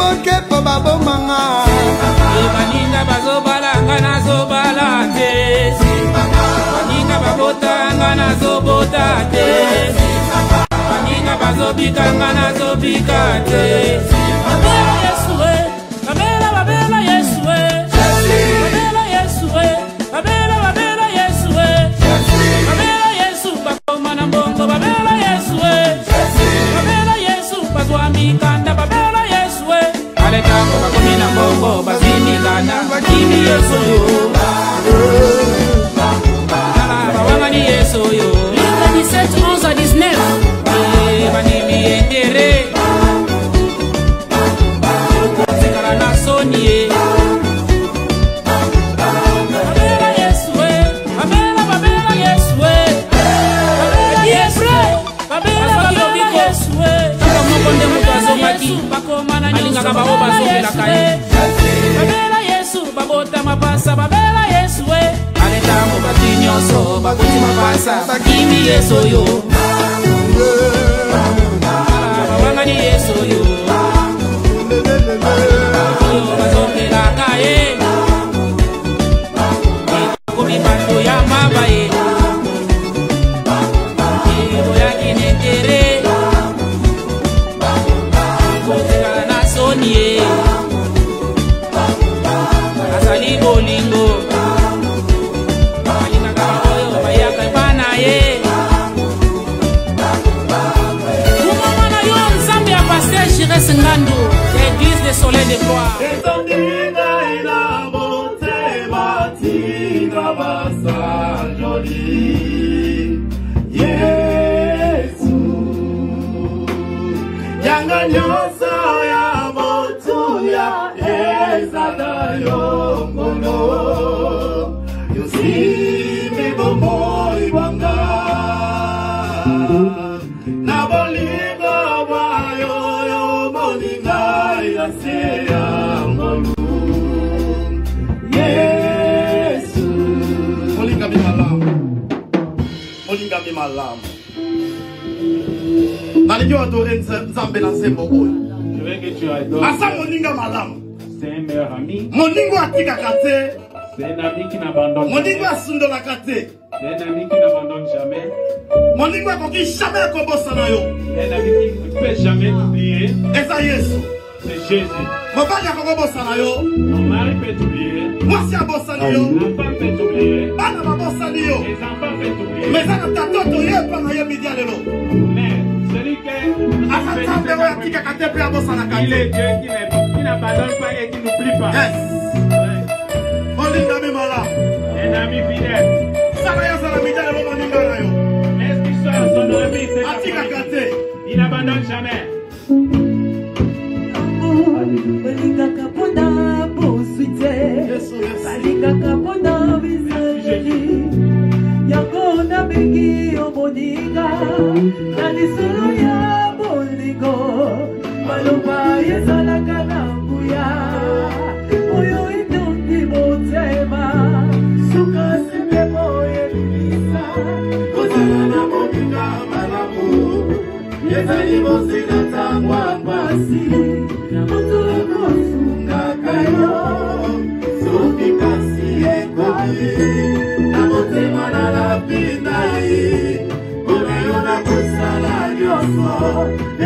moke mpo babomanga. Baninga bazobalanga nazobala te. Baninga babotanga nazobota te. Baninga bazobikanga nazobika te yesu oyo. Ah, bawangani yesu oyo. Linga 17 11 19 banimi endere okotikala na soni ye. Alingaka bao bazongelaka bati nyonso bakoti mapasa bakimi yesu oyo bawangani yesu oyo oyo bazongelaka ye bakomi bato ya maba ye. Boyaki netere kotekala na soni ye. Azali bolingo Thérèse Ngando, l'église des soleils de gloire. alingi oyo adore nzambe na nsembo oyo. Aza moninga malamu. Moninga oyo atikaka te. Moninga oyo asundolaka te. Moninga ekoki jamai akobosana yo. Eza yesu. Mobali akokobosana yo. Mwasi abosani yo. Bana babosani yo. Meza na tatoto yepanga ye midi ya lelo. aza nzambe oyo atikaka te. Mpe abosanaka molingami mala. Sala yo azala midele mo moninga na yo. Atikaka ah, te. Balingaka mpona boswite balingaka mpona bizeli yango nabengi yo moninga na lisolo ya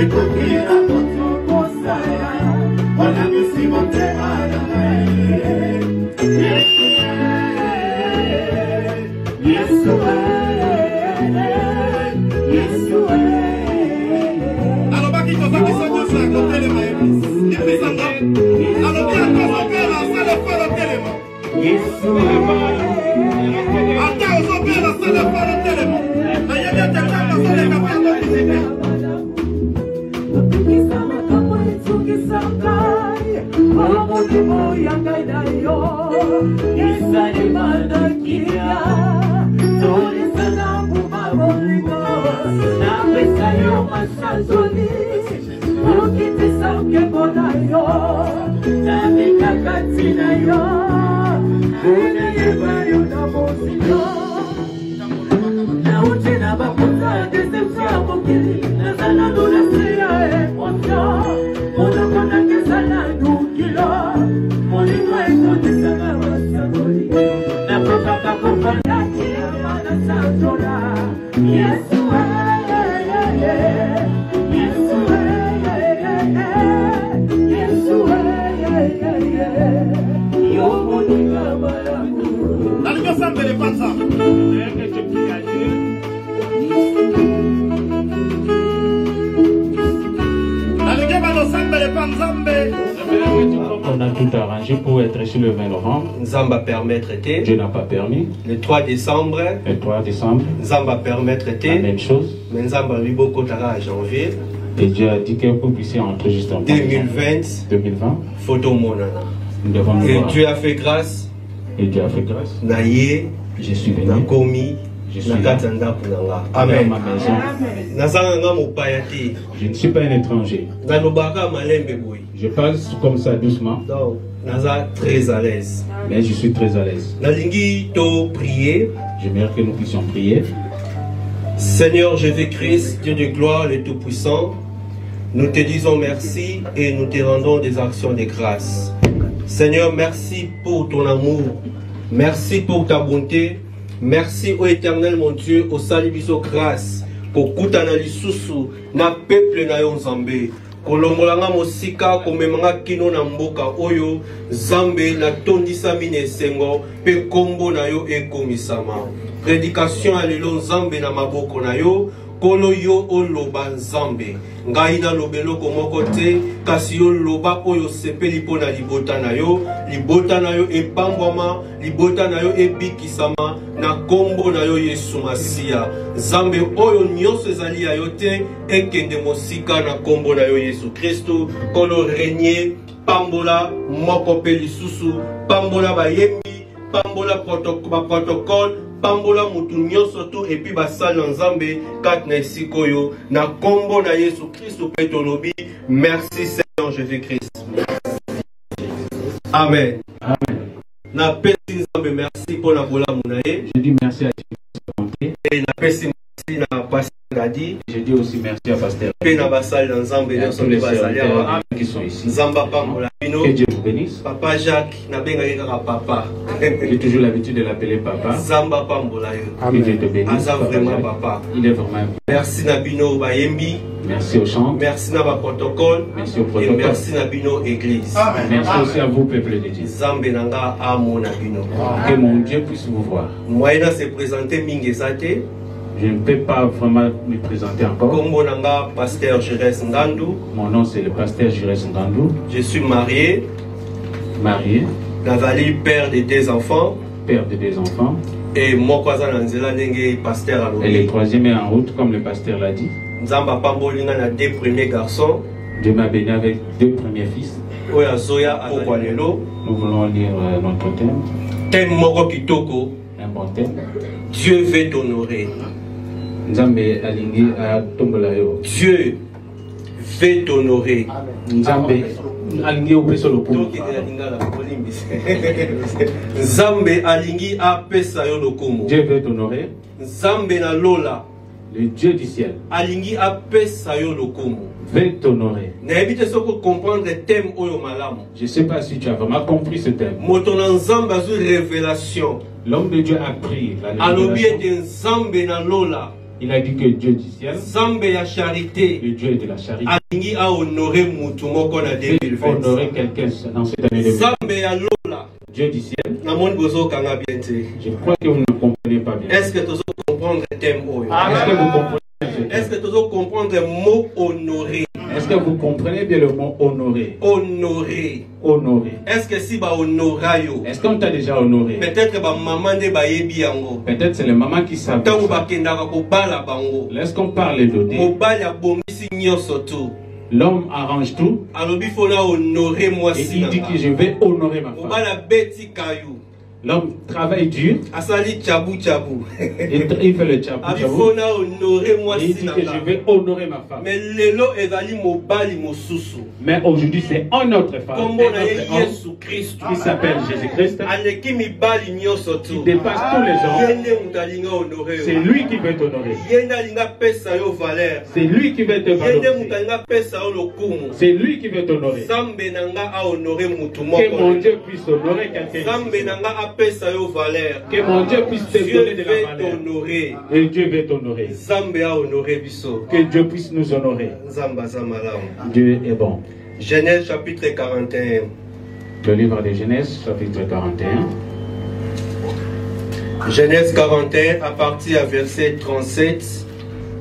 ekokila kotokosa wana misimo mtema na ngai yesu yesu alobaki kozakisa nyonso ya kotelema epesanga apermettre te Dieu n'a pas permis. le 3 décembre Le 3 décembre, nzambe apermettre la même chose. bokotaka ya janvier Et Dieu a dit que vous puissiez entrer juste en 2020 2020. photo omonana Nous devons nous et voir. dieu a fait grâce Et Dieu a fait grâce. na ye Je suis venu. nakomi Je suis là. amen ma maison. Je ne suis pas un étranger. Je parle comme ça doucement, donc naza très à l'aise mais je suis très à l'aise. nalingi to prier J'aimerais que nous puissions prier. Seigneur Jésus-Christ, Dieu de gloire, le Tout-Puissant, nous te disons merci et nous te rendons des actions de grâce. Seigneur, merci pour ton amour. Merci pour ta bonté. Merci au éternel mon Dieu, au salibiso grâce. kokutana lisusu na peuple na yo nzambe kolongolanga mosika komemanga kino na mboka oyo nzambe natondisami na esengo mpe nkombo na yo ekomisama. Prédication ya lelo nzambe na maboko na yo nkolo yo oloba nzambe. Ngai naloba eloko moko te kasi yo loba oyo osepeli mpo na libota na yo. Libota na yo epambwama libota na yo ebikisama na nkombo na yo yesu masiya nzambe oyo nyonso ezali ya yo te ekende mosika na nkombo na yo yesu kristu nkolo renie pambola moko mpe lisusu. Pambola bayembi pambola proto- baprotokole pambola mutu nyonso tu epi basali na nzambe kati na esika oyo na nkombo na yesu kristu mpe tolobi merci seigneur jésus christ amen. Amen. napesi nzambe merci mpo na bolamu na ye Je dis merci à Dieu. napesi Je dis aussi merci à Pasteur. Et à Amen. qui sont ici. Que Dieu vous bénisse. papa jacques papa J'ai toujours l'habitude de l'appeler papa. nzambe apambola yo Que Dieu te bénisse. vraiment papa Il est vraiment. merci na bino bayembi Merci au chant. merci na baprotocole Merci au et protocole. merci na bino église Merci aussi à vous, peuple de Dieu. nzambe na nga amona bino Que mon Dieu puisse vous voir. moyen na se présente mingi eza te Je ne peux pas vraiment me présenter encore. ngandu. Mon nom c'est le pasteur Jurès Ngandou, je suis marié. Marié, nazali père de deux enfants. Père de deux enfants. e nzela ndenge paster Et le troisième est en route, comme le pasteur l'a dit. nzambe apamboli nga na deux premiers garçons. Dieu m'a béni avec deux premiers fils. Nous voulons lire euh, notre thème, thème kitoko. Un bon thème. dieu veut t'honorer Nzambe alingi atombola yo. Dieu veut t'honorer. Nzambe alingi apesa yo lokumu. Dieu veut t'honorer. nzambe na lola Le Dieu du ciel alingi apesa yo lokumu. veut t'honorer. Je ne sais pas si tu as vraiment compris ce thème. L'homme de Dieu a pris la révélation. Il a dit que Dieu du ciel, nzambe ya charité. le Dieu de la charité, alingi na 2020 honorer quelqu'un dans cette année de nzambe ya lola. Dieu du ciel. bien Je crois que vous ne comprenez pas bien. est ce que tozokomprendre thème Est-ce que vous comprenez ce est thème ce que tozocomprendre mot honoré? Est-ce que vous comprenez bien le mot honorer honoré. Honorer. est ce que si bahonora yo Est-ce qu'on t'a déjà honoré? Peut-être bayebi yango. Peut-être c'est les mamans qui savent. bango. Lorsqu'on parle nyonso tu. l'homme arrange tout. Alobi fona honore et mwasi il na dit que je vais honorer ma femme. kayu L'homme travaille dur asali chabu chabu et il fait le tchabou tchabou. fona honore Et il dit que je vais honorer ma femme. mais lelo ezali mobali mosusu Mais aujourd'hui, c'est un autre femme, ye autre homme yesu kristu qui s'appelle Jésus-Christ. aleki mibali nyonso tu Il dépasse tous les hommes. C'est lui qui veut t'honorer. ye nde alingi apesa yo valeur C'est lui qui veut te valoriser. alingi apesa yo lokumu C'est lui qui veut t'honorer. nzambe na nga ahonore mutu Que mon Dieu puisse honorer quelqu'un. nzambe na nga apesa yo valeur Que mon Dieu puisse te dieu donner de la veut valeur. t'honorer Et Dieu veut t'honorer. nzambe ahonore biso Que Dieu puisse nous honorer. nzambe Dieu est bon. genèse chapitre 41 Le livre de Genèse, chapitre 41. genèse 41 à partir à verset 37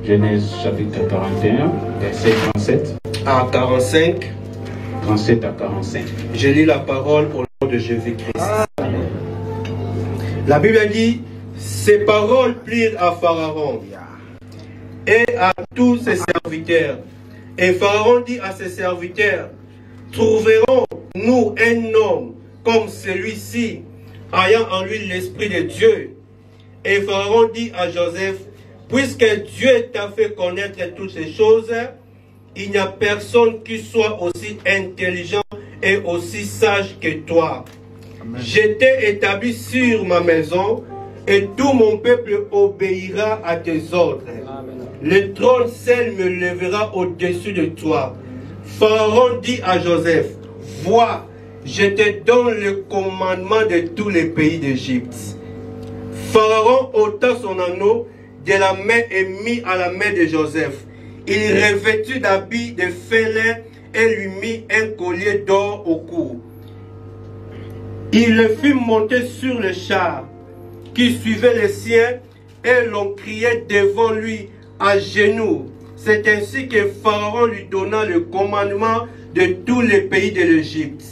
Genèse, chapitre 41, verset 37 à 45 37 à 45. Je lis la parole au nom de Jésus-Christ. La Bible dit, ces paroles plirent à Pharaon et à tous ses serviteurs. Et Pharaon dit à ses serviteurs, trouverons-nous un homme comme celui-ci, ayant en lui l'Esprit de Dieu Et Pharaon dit à Joseph, puisque Dieu t'a fait connaître toutes ces choses, il n'y a personne qui soit aussi intelligent et aussi sage que toi. J'étais établi sur ma maison et tout mon peuple obéira à tes ordres. Le trône seul me lèvera au-dessus de toi. Pharaon dit à Joseph, vois, je te donne le commandement de tous les pays d'Égypte. Pharaon ôta son anneau de la main et mit à la main de Joseph. Il revêtit d'habits de félin et lui mit un collier d'or au cou. Il le fit monter sur le char qui suivait les siens et l'on criait devant lui à genoux. C'est ainsi que Pharaon lui donna le commandement de tous les pays de l'Égypte.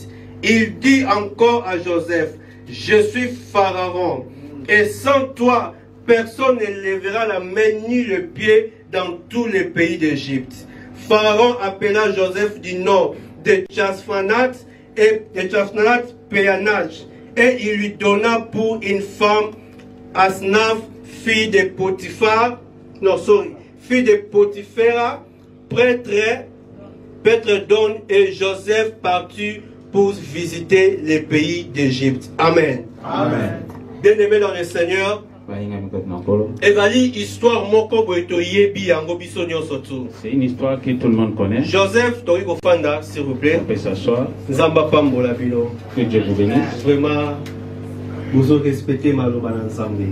Il dit encore à Joseph, je suis Pharaon, et sans toi, personne ne lèvera la main ni le pied dans tous les pays d'Égypte. Pharaon appela Joseph du nom de Chasphanat et de Péanach, et il lui donna pour une femme Asnaf, fille de Potiphar, non, sorry, fille de Potiphera, prêtre, prêtre d'On, et Joseph partit pour visiter les pays d'Égypte. Amen. Amen. Bien-aimé dans le Seigneur, c'est une histoire que tout le monde connaît. Joseph tokoki kofanda s'il vous plaît. On peut s'asseoir que Dieu vous bénisse. Vraiment bozorespecte maloba na nzambe.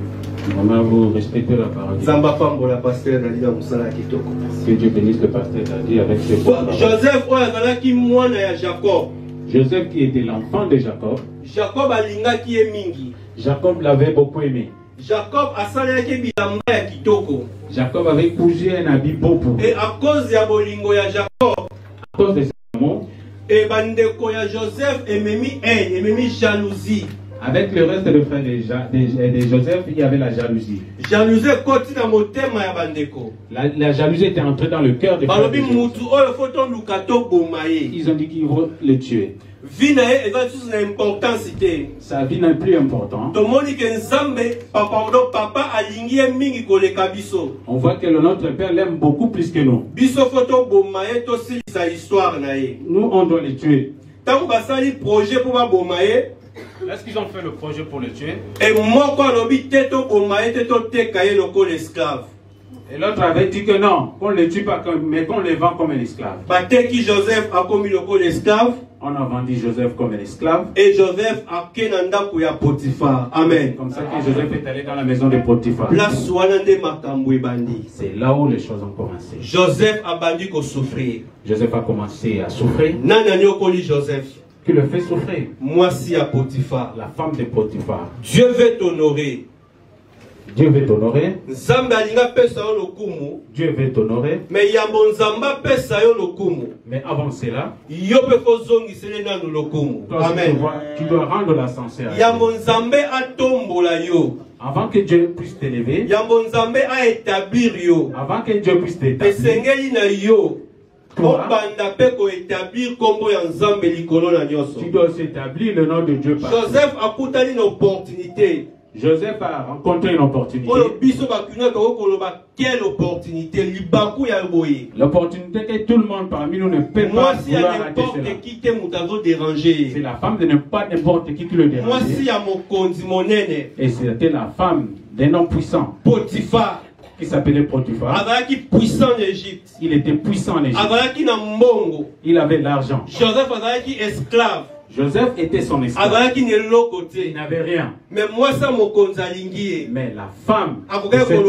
Vraiment vous respectez la parole. Apambola paster ezali na mosala ya kitoko. Que Dieu bénisse le pasteur Dadi avec ses Po- paroles. joseph oyo azalaki mwana ya jacob. Joseph qui était l'enfant de Jacob. Jacob alingaki ye mingi. Jacob l'avait beaucoup aimé jacob asalelaki bilamba ya kitoko. Jacob avait cousu un habit beau pour lui e a cause ya bolingo ya jacob à cause de cet amour e bandeko ya joseph ememi haine ememi jalousie. avec le reste de frères de, Joseph il y avait la jalousie. Jalousie na motema ya bandeko la, la jalousie était entrée dans le cœur des frères de Joseph. ils ont dit qu'ils vont le tuer vi na ye eza lisusu na importance te sa vie n'est plus importante. Tomoni ke nzambe papa odo papa alingi ye mingi koleka biso. On voit que le notre père l'aime beaucoup plus que nous. Biso fo toboma ye tosilisa histoire na ye. Nous on doit le tuer. Ntango basali projet mpo baboma ye lorsqu'ils ont fait le projet pour le tuer? e moko alobi te toboma ye te toteka ye lokola esclave. Et l'autre avait dit que non qu'on le tue pas comme- mais qu'on le vend comme un esclave. Bateki joseph akomi lokola esclave on a vendu Joseph comme un esclave. E joseph ake na ndako ya potifar amen. Comme ça que Joseph est allé dans la maison de Potiphar. C'est là où les choses ont commencé. Joseph abandi kosouffrir Joseph a commencé à souffrir. Nani anyokoli joseph. Qui le fait souffrir? Mwasi ya potifar la femme de Potiphar. Dieu veut t'honorer Dieu veut t'honorer. Dieu veut t'honorer. Mais avant cela toi tu amen. dois, tu dois rendre la sincère avant que Dieu puisse t'élever avant que Dieu puisse t'établir esengeli na yo. Toi. obanda mpe koétablir nkombo ya nzambe likolo na nyonso. tu dois aussi établir le nom de Dieu joseph akutani na opportunité Joseph a rencontré une opportunité. Quelle l'opportunité que tout le monde parmi nous ne peut pas mwasi ya vouloir rater c'est la femme de ne pas n'importe qui qui le dérange et c'était la femme d'un homme puissant. Potifar qui s'appelait Potiphar. Puissant en égypte. Il était puissant en Égypte. Il avait l'argent. Joseph esclave Joseph était son esclave. Il n'avait rien. Mais la femme de cet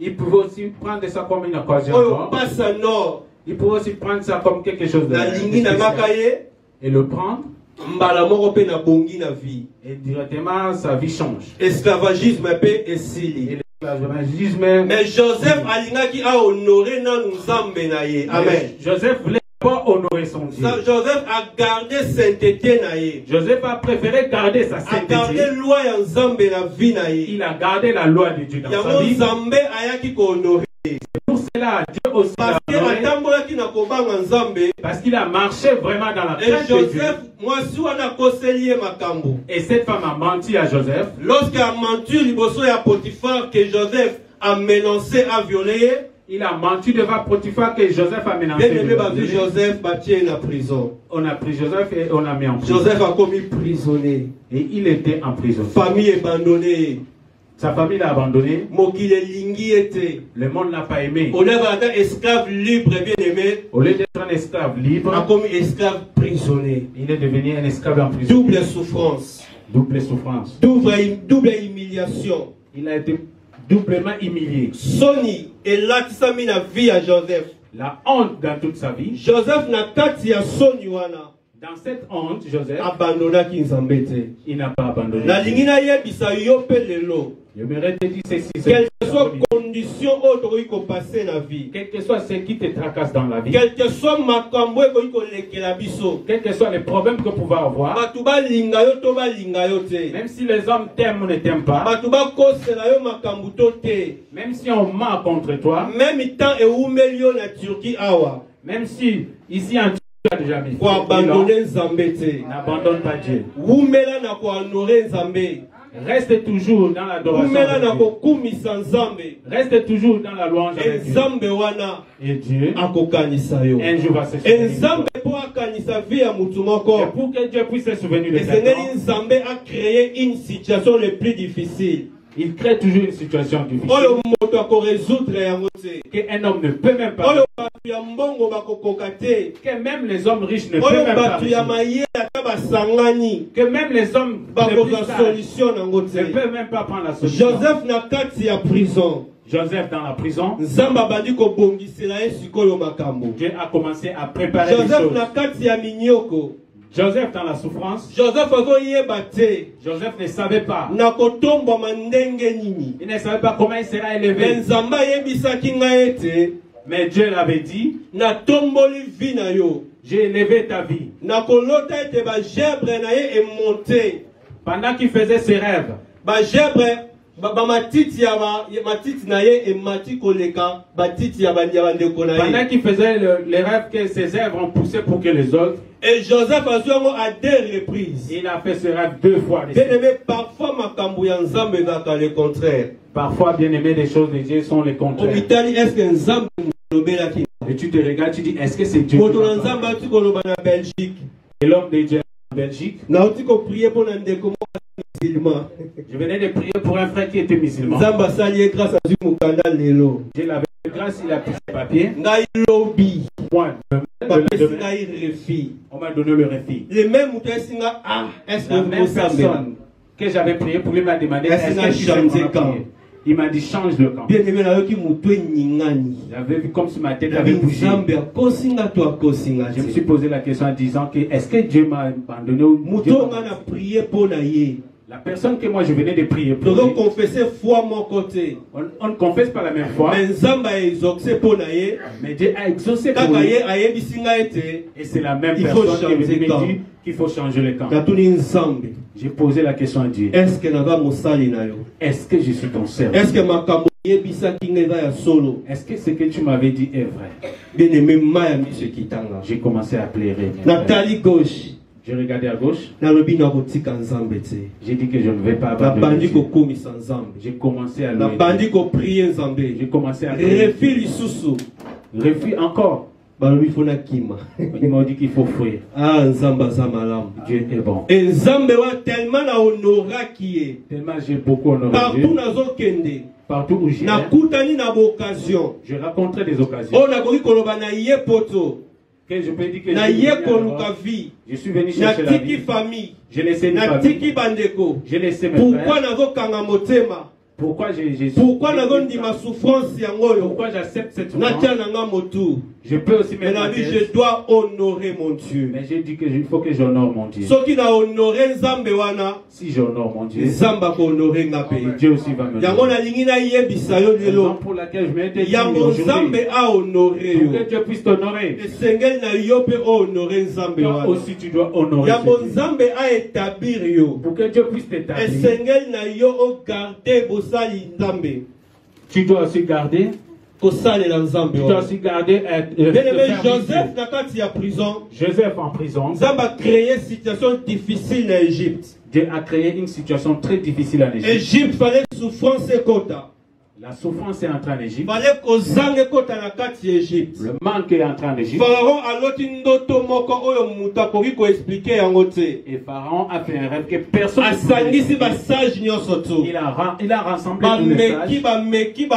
il pouvait aussi prendre ça comme une occasion d'or. il pouvait aussi prendre ça comme quelque chose de, et le prendre. Et directement sa vie change. Esclavagisme et mais joseph alingaki nanu nzambe na ye. Amen. Joseph voulait pas honorer son Dieu. Joseph a gardé sainteté. Joseph a préféré garder sa A sainteté. Il a gardé la loi de Dieu dans sa vie. Kohonore. Pour cela, Dieu aussi Parce parce qu'il a marché vraiment dans la crainte de Dieu. Et cette femme a menti à Joseph. Lorsque a menti liboso ya Potiphar que Joseph a menacé, a violé Il a menti devant Potiphar que Joseph a menacé. bien de aimé le bazu violer. Joseph batie ye na prison. On a pris Joseph et on l'a mis en prison. Joseph akomi prisonnier. Et il était en prison. Famille abandonnée. Sa famille l'a abandonné. Le monde n'a pas aimé. Au lieu d'être esclave libre, bien aimé, Au lieu d'être un esclave libre, akomi esclave prisonnier. il est devenu un esclave en prison. Double souffrance. Double souffrance. Double, double humiliation. Il a été doublement humilié. Soni elatisami na vie ya Joseph. La honte dans toute sa vie. Joseph na kati ya soni wana Dans cette honte, Joseph, abandonaki Nzambe te. il n'a pas abandonné. nalingi nayebisa yo mpe lelo J'aimerais te dire ceci. c'est- quelle que soit condition oyo tokoki kopase na vie. Quel que soit ce qui te tracasse dans la vie, quel que soit biso. Quels que soient les problèmes que vous pouvez avoir, même si les hommes t'aiment ou ne t'aiment pas, même si on ment contre toi, meme temps ewumeli yo na turki awa. Même si ici en Turquie, koabandone nzambe te n'abandonne pas Dieu. wumela na kohonore nzambe Reste toujours dans l'adoration. Reste toujours dans la louange avec Dieu. Et Dieu, un jour va se souvenir. Et pour que Dieu puisse se souvenir de quelqu'un, nzambe acréer une situation le plus difficile il crée toujours une situation difficile qu'un homme ne peut même pas. Que même les hommes riches ne peuvent même pas. Que même les hommes les ne peuvent même pas prendre la solution. joseph na kati ya prison. Joseph dans la prison, nzambe abandi kobongisela ye sikoyo makambo. Dieu a commencé à préparer les joseph choses. na kati ya Joseph dans la souffrance, joseph Joseph ne savait pas. Il ne savait pas comment il sera élevé. Nzambe Mais Dieu l'avait dit, natomboli vi na yo j'ai élevé ta vie. nakolota ete bagebre na ye emonte Pendant qu'il faisait ses rêves, bagebre ba- bamatiti ya ba- matiti na ye emati koleka batiti ya bandi- ya bandeko na pendant ye qu'il faisait le- les rêves que ses rêves ont poussé pour que les autres, et joseph azwi yango à deux reprises il a fait ses rêves deux fois. bien aimé parfois makambo ya nzambe ezalaka le contraire Parfois, bien aimé, les choses de Dieu sont les contraires. omitali estce nzambe alobelaki Et tu te regardes, tu dis, est-ce que c'est Dieu Belgique. Et l'homme de Dieu en Belgique. Je venais de prier pour un frère qui était musulman. Dieu l'avait grâce, il a pris ses papiers. Point. On m'a donné le refit. La même personne que j'avais prié pour lui m'a demandé est-ce que je suis Il m'a dit change le camp. J'avais vu comme si ma tête avait bougé. Je me suis posé la question en disant que est-ce que Dieu m'a abandonné ou Dieu m'a- La personne que moi je venais de prier pour lui, tozokonfese foi moko te on, ne confesse pas la même foi, me nzambe aexauce mpo na ye mais Dieu a exaucé pour lui. Et c'est la même personne qui me dire qu'il faut changer le camp. J'ai posé la question à Dieu. est ce que Est-ce que je suis ton est serviteur ce que solo? Est-ce que ce que tu m'avais dit est vrai? Bien aimé ma J'ai commencé à pleurer. natali gauche J'ai regardé à gauche. J'ai dit que je ne vais pas abandonner. J'ai commencé à louer. J'ai commencé à prier. refi lisusu Refus encore. Ils m'ont dit qu'il faut fuir. ah Dieu est bon. tellement j'ai beaucoup honoré partout Dieu. Partout où na booccasion je rencontrais des occasions. Que je peux dire que naye koluka vie. Natiki famille. Natiki bandeko. Pourkoi nazokanga motema? Pourquoi j'ai pourquoi nazondima souffrance yango oyo Pourquoi j'accepte cette souffrance? Je peux aussi mais na ma vie je dois honorer mon dieu. Mais j'ai dit qu'il faut que j'honore mon Dieu. soki na honore nzambe wana Si j'honore mon Dieu, nzambe akohonore nga mpe Dieu aussi va me yango honorer. nalingi nayebisa yo lelo. Pour laquelle je m'étais yango aujourd'hui, nzambe ahonore pour que Dieu puisse t'honorer, esengeli na yo mpe ohonore nzambe toi wana. aussi tu dois honorer yango ce Dieu. nzambe aétablir yo. Pour que Dieu puisse t'établir, esengeli na yo ogarde bosali nzambe. Tu dois aussi garder, kosalela nzambe tu dois aussi garder être, euh, bien-aimé joseph na kati ya prison. Joseph en prison, nzambe acréé situation difficile na égypte. Dieu a créé une situation très difficile en Égypte. égypte fallait souffrance ekota La souffrance est entrée en Égypte. Le manque est entré en Égypte. Et Pharaon a fait un rêve que personne ne il a, il a rassemblé tous les sages.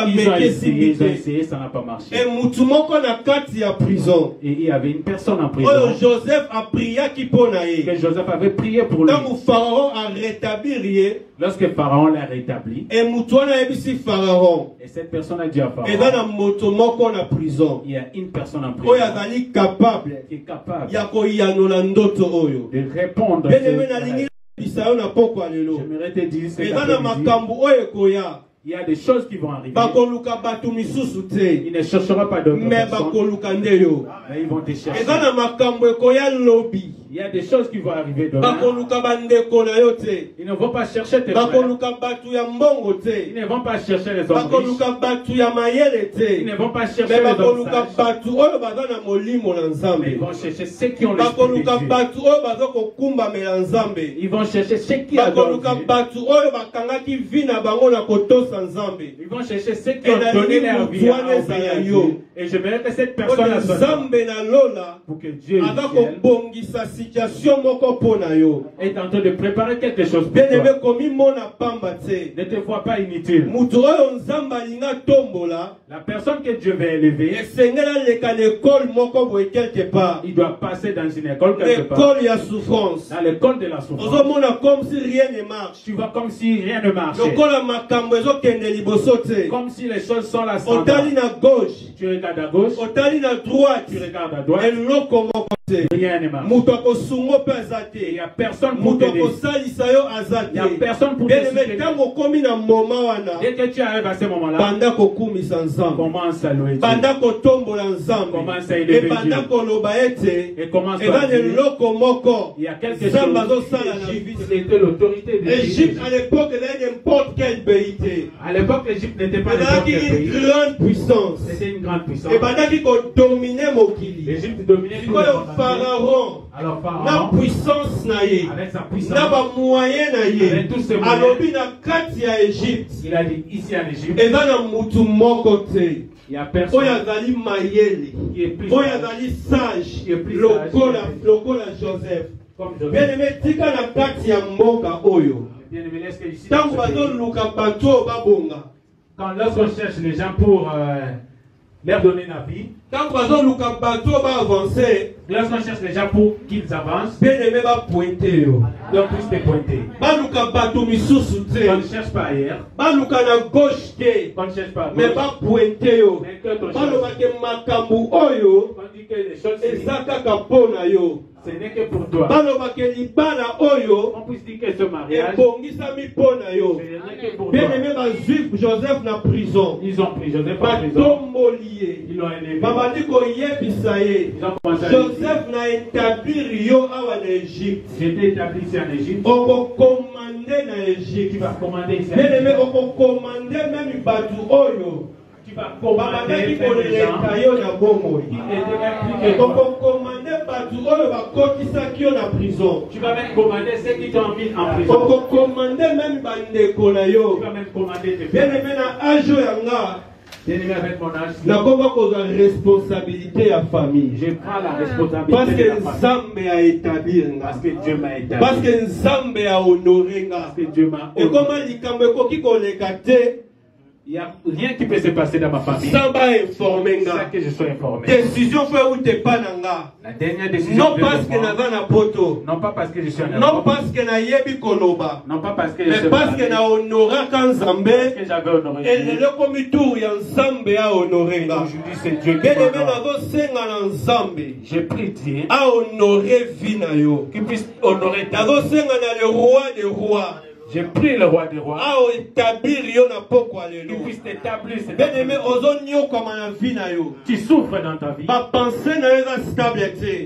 Ils ont essayé, ils ont essayé, ça n'a pas marché. Et il y avait une personne en prison que Joseph avait prié pour lui. Lorsque Pharaon l'a rétabli, et cette personne a dit à Pharaon, il y a une personne en prison qui est capable de répondre à ce J'aimerais te dire ekoya il y a des choses qui vont arriver. bakoluka bato misusu te. Il ne cherchera pas d'autres personnes, mais ils vont te chercher. Il y a des choses qui vont arriver demain. Ils ne vont pas chercher tes frères. Ils ne vont pas chercher les hommes riches. Ils ne vont pas chercher les hommes sages. Mais ils vont chercher ceux qui ont l'esprit de Dieu. Ils vont chercher ceux qui adorent Dieu. Ils vont chercher ceux qui ont donné leur vie à. Dieu. Et je verrai que cette personne soit pour que Dieu aza du ciel kobongisa situation moko mpo na yo est en train de préparer quelque chose pour bien-aimé toi. komimona pamba te Ne te vois pas inutile. moto oyo nzambe alinga tombola La personne que Dieu va élever, quelque part. il doit passer dans une école quelque part. ekole ya souffrance. Dans l'école de la souffrance. ozomona comme si rien ne marche. Tu vois comme si rien ne marchait. Comme si les choses sont là otali na gauche. Tu regardes à gauche, otali na droite. Tu regardes à droite, rien ne marche. Il n'y a personne pour t'aider. Il n'y a personne pour wana Dès que tu arrives à ce moment-là, commence à louer Dieu. banda kotombola élever ebanda koloba ete eza à na eloko moko. il y a quelque nzambe azosala na égypte à l'époque ezali n'importe quel pays te. À l'époque, l'Égypte n'était pas ezalaki une grande puissance. C'était une grande puissance. ebandaki kodomine mokili dominait monde. entier. pharaon na puissance na ye na bamoyen na ye alobi na kati ya égypte. il a dit ici en Égypte, eza na mutu moko te. il n'y a personne oyo azali mayele oyo sage azali sage lokola joseph. comme Joseph. bien aimé tika na kati ya mboka oyo. Ntango bazoluka bato oyo babonga. Quand lorsqu'on cherche les gens pour euh, leur donner la vie, ntango bazoluka bato baavanse lorsqu'on cherche les gens pour qu'ils avancent. Bien aimé bapointe yo. Donc puisse te pointer baluka bato misusu te. On ne cherche pas ailleurs. Baluka na gauche te. On ne cherche pas mais bapointe yo. Balobake makambo oyo. Eza kaka mpo na yo balobake libala oyo. Ebongisami mpo na yo bien aimé bajuif joseph na prison. Batomboli ye. babandi koyebisa ye. Joseph na etablir yo awa na egypte okokomande na egypteeleme okokomande meme bato oyo. Babandaki koleka yo na bomoi okokomande bato oyo bakotisaki yo na prison. Okokomande meme bandeko na yo. Bieneme na age oyo yanga Bien-aimé avec mon âge, kozwa responsabilité ya famille je prends la parce responsabilité de que la famille. nzambe aétablir nga Parce que Dieu m'a établi. parce que nzambe ahonore nga Parce que Dieu m'a honoré. ekoma likambo ekoki koleka te? Il n'y a rien qui peut se passer dans ma famille. Sans bainforme sans nga. que je sois informé. décision fo euta epa na nga. La dernière décision non de parce que moi, naza na poto. Non pas parce que je suis un non enfant, parce que nayebi koloba. Non pas parce que je mais suis parce que marié, nahonoraka parce nzambe que j'avais honoré Dieu. elelo ekomi tour ya nzambe ahonore nga. Aujourd'hui, c'est Dieu qui bien aimé m'honore. nazosenga na nzambe J'ai pris Dieu. Ahonore vie na yo qui puisse honorer ta vie. nazosenga na le roi des rois Je prie le roi des rois. Qu'il puisse t'établir. Tu souffres dans ta vie.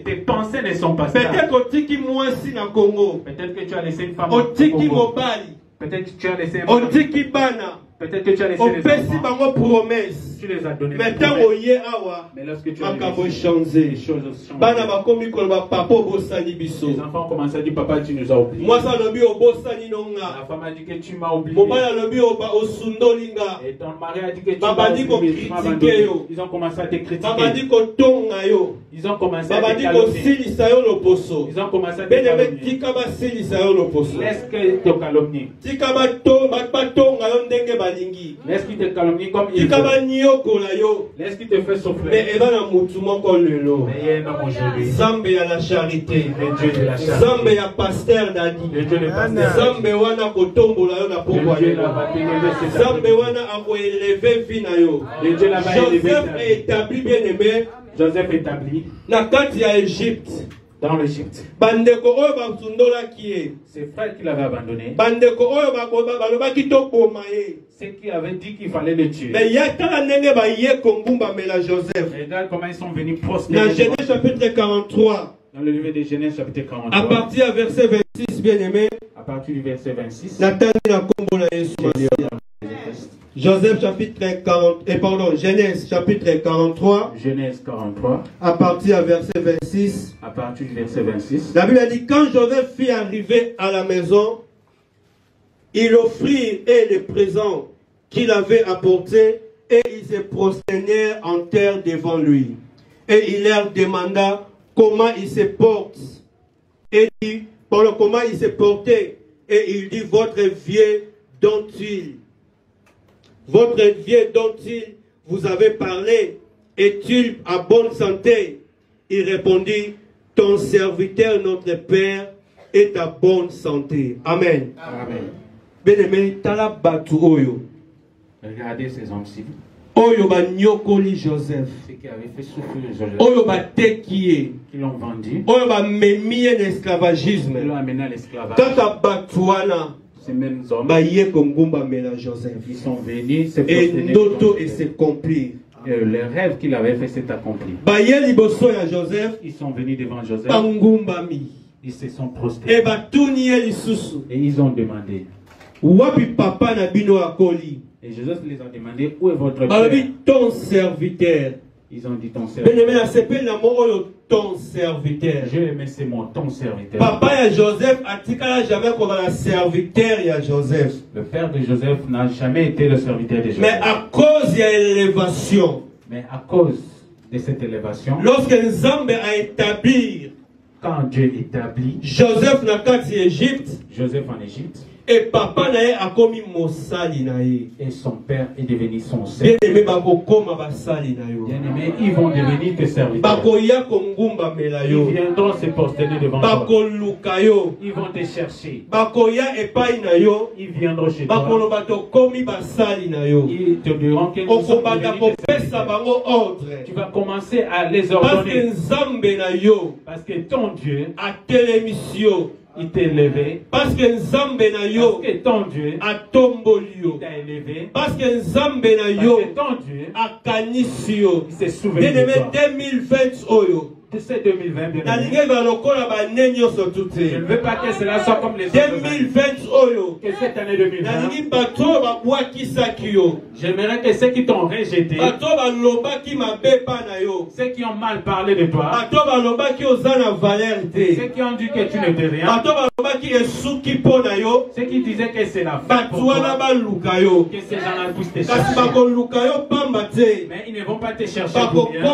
Tes pensées ne sont pas stables. Peut-être que tu as laissé une femme au Congo. Peut-être que tu as laissé un Peut-être que tu as laissé les enfants. Tu les as donnés. mais Mais lorsque tu as echange les choses changent. enfants commencent à dire Papa, tu nous as oubliés. obosani no La femme a dit que tu m'as oublié. Et ton mari a dit que tu m'as oublié. Ils ont commencé à te critiquer. Ils ont commencé à te calomnier. Ils ont commencé à te calomnier. Laisse que te calomnie. balingi. L'esprit te calomnie comme il tika baniokola yo. L'esprit te fait souffler. Mais eza na motu moko lelo. Nzambe ya la charité. Nzambe ya paster dadi. Nzambe wana kotombola yo na pokwa nzambe wana akoeleve vi na yo. Joseph établi bien aimé joseph établi. Na kati ya égypte. Dans l'Égypte. Ses frères qui l'avaient abandonné, ceux qui avaient dit qu'il fallait le tuer. Regarde comment ils sont venus prospérer genèse chapitre 43 dans le livre de Genèse chapitre à 43, partir ya verset 26 bien aimé à partir du verset 26. natali na nkombo na yesu masiya joseph chapitre 40 et pardon genèse chapitre 43 Genèse 43, à partir verset 26 à partir du verset 26. La Bible a dit, quand Joseph fit arriver à la maison, il offrit et les présents qu'il avait apportés et ils se prosternèrent en terre devant lui. Et il leur demanda comment il se porte. Et dit, pardon, comment il se portait. Et il dit, votre vieux dont il, votre vieux dont il vous avez parlé, est-il à bonne santé? Il répondit, ton serviteur, notre Père, est à bonne santé. Amen. Amen. Bien-aimé, tala batu oyo. Regardez ces hommes-ci, Oyo ba nyokoli Joseph. ceux qui avaient fait souffrir Joseph, Oyo ba teki qui l'ont vendu, Oyo ba memi qui l'ont amené à l'esclavage. Wana Ces mêmes hommes, Joseph. ils sont venus se Et ndoto et se Joseph. accomplir. Et le rêve qu'il avait fait s'est accompli. Ba ye liboso ya Joseph Ils sont venus devant Joseph, ils se sont E batuni ye lisusu. et ils ont demandé. Wapi papa na bino akoli? Et Joseph les a demandé où est votre père? balobi ton serviteur Ils ont dit ton serviteur. Ton serviteur Je aimais c'est mon ton serviteur. papa ya joseph atikala jamais kozala serviteur ya joseph Le père de Joseph n'a jamais été le serviteur de Joseph. mais à cause ya élévation Mais à cause de cette élévation, lorsque nzambe aétablir quand Dieu établit joseph ya égypte Joseph en Égypte, e papa na ye akomi mosali na ye et son père est devenu son serviteur. bien-aimé bakokoma basali na yo Bien-aimés, ils vont devenir tes serviteurs. bakoya kongumbamela Ils yo viendront se prosterner devant toi. bakoluka yo Ils vont te chercher. bakoya epai na yo Ils viendront chez toi. bakoloba tokomi basali na yo Ils te diront sommes okobanda devenus tes serviteurs. ordre Tu vas commencer à les parce que ordonner. nzambe na yo Parce que ton Dieu, atelemisi yo il t'a élevé. parce que nzambe na Parce yo que ton Dieu, atomboli il yo t'a élevé. parce que nzambe na Parce yo que ton Dieu, akanisi yo il s'est souvenu de toi. 2020 oyo De ce 2020, bien aimé. nalingi ezala lokola bane nyonso tu Je ne veux pas que cela soit comme les autres années. 2020 oyo. Que cette année 2020, nalingi bato oyo babwakisaki yo. J'aimerais que ceux qui t'ont rejeté, ceux qui ont mal parlé de toi, ceux qui ont dit que tu n'étais rien, ceux qui disaient que c'est la fin pour toi, que ces gens-là puissent te. Chercher. Mais ils ne vont pas te chercher pour bien, mais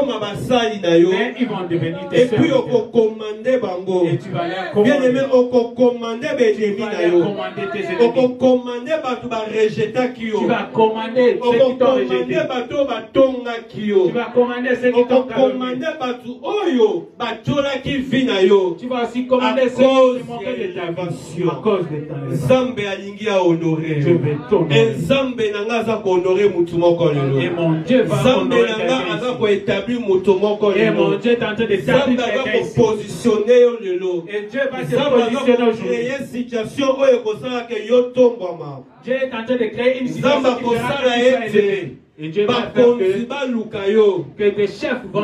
ils vont devenir et puis okokomande bango. Bien aimé okokomande belemi na yo. okokomande bato barejetaki yo. Okokomande bato oyo batongaki yo. Okokomande bato oyo batolaki vi na yo. Nzambe alingi ahonore nzambe na nga aza kohonore motu moko lelo. Nzambe na nga aza koetabli moto moko lelo. nzambe akakopositione yo lelo. Nzambe akakokreye situation oyo ekosalaka yo tombwama nzambe akosala ete bakonzi baluka yo.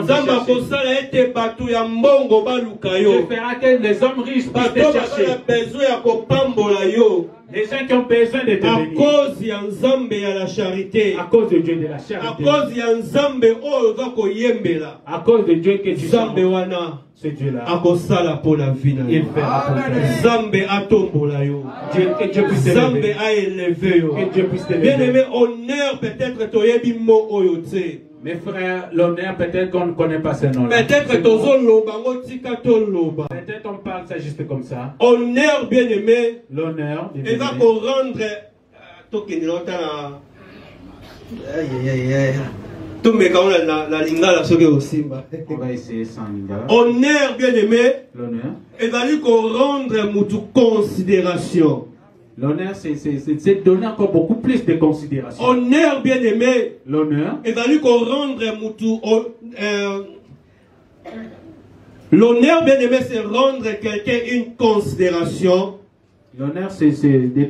nzambe akosala ete bato ya mbongo baluka yo. Bato bazala besoin ya kopambola yo. Les gens qui ont besoin de te à bénir. cause ya nzambe ya la charité À cause de Dieu de la à charité. cause ya nzambe oyo oza koyembela À cause de Dieu que tu nzambe wana Ce Dieu-là. akosala mpo na vi na Il yo fera pour toi. nzambe atombola yo Dieu, que Dieu puisse nzambe t'élever. aeleve yo Que Dieu puisse bien t'élever. aimé honneur peut-être toyebi mo oyo te Mes frères, l'honneur, peut-être qu'on ne connaît pas ce nom-là. peut-être Peut-être on parle ça juste comme ça. honneur bien aimé L'honneur. na- na- na lingala soki osimba On va essayer sans lingala. honneur bien aimé L'honneur. ezali korendre mutu considération L'honneur, c'est donner encore beaucoup plus de considération. honneur bien aimé L'honneur, ezali korendre mutu o- euh, l'honneur bien aimé c'est rendre quelqu'un une considération. L'honneur, c'est de,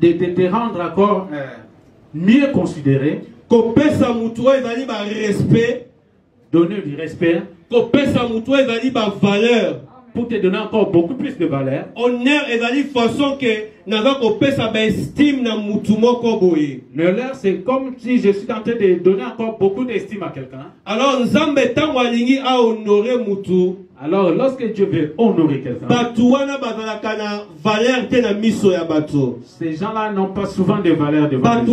de, de te rendre encore euh, mieux considéré, kopesa mutu oyo ezali barespect donner du respect, kopesa mutu oyo ezali bavaleur pour te donner encore beaucoup plus de valeur. honneur ezali façon ke boye. L'honneur, c'est comme si je suis en train de donner encore beaucoup d'estime à quelqu'un. alors Alors, lorsque Dieu veut honorer quelqu'un, ces gens-là n'ont pas souvent de valeur devant les